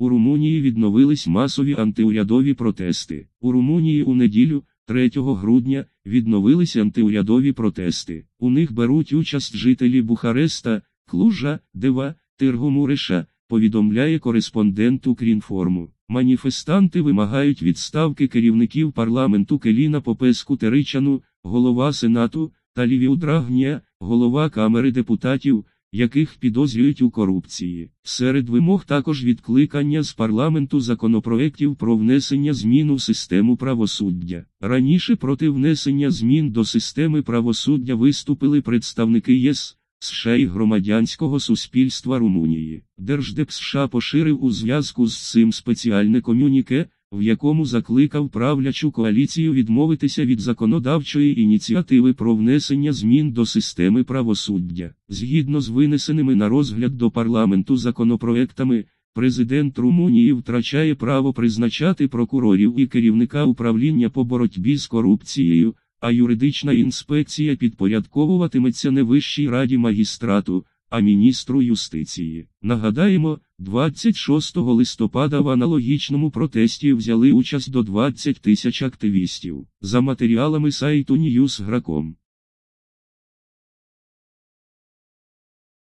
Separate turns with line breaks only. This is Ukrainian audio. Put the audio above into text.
У Румунії відновились масові антиурядові протести. У Румунії у неділю, 3 грудня, відновились антиурядові протести. У них беруть участь жителі Бухареста, Клужа, Дева, Тиргомуреша, повідомляє кореспондент Укрінформу. Маніфестанти вимагають відставки керівників парламенту Келіна Попеску Теричану, голова Сенату, та Лівіу Драгнія, голова Камери депутатів, яких підозрюють у корупції. Серед вимог також відкликання з парламенту законопроєктів про внесення змін у систему правосуддя. Раніше проти внесення змін до системи правосуддя виступили представники ЄС. США і громадянського суспільства Румунії. Держдеп США поширив у зв'язку з цим спеціальне комюніке, в якому закликав правлячу коаліцію відмовитися від законодавчої ініціативи про внесення змін до системи правосуддя. Згідно з винесеними на розгляд до парламенту законопроектами, президент Румунії втрачає право призначати прокурорів і керівника управління по боротьбі з корупцією а юридична інспекція підпорядковуватиметься не Вищій раді магістрату, а міністру юстиції. Нагадаємо, 26 листопада в аналогічному протесті взяли участь до 20 тисяч активістів. За матеріалами сайту Newsgра.com.